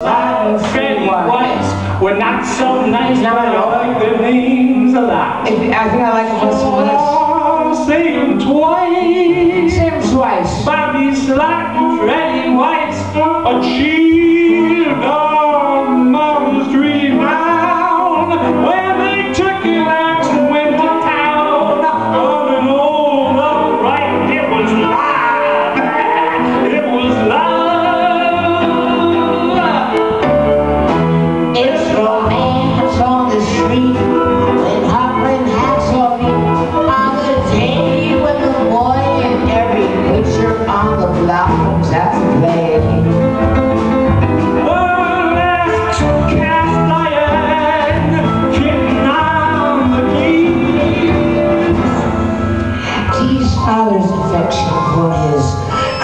Live and not so nice, but I like their names a lot. I think I like them less. Oh, say them twice. Say them twice. Bobby Slot, Freddie White, a cheese. about just playing. father's affection for his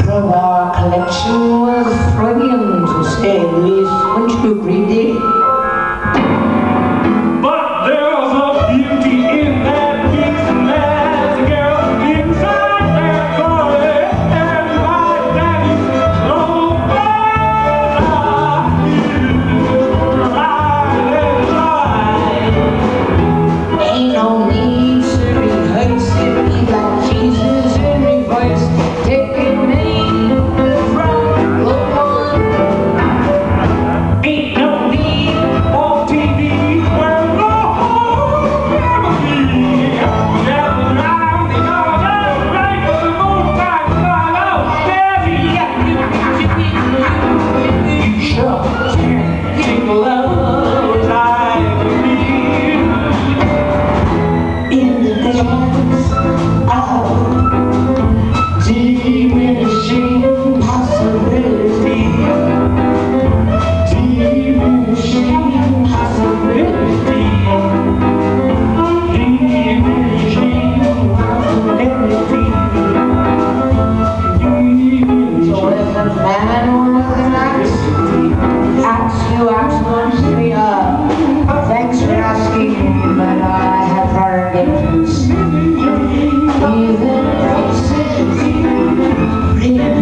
crowbar collection was brilliant to say the least.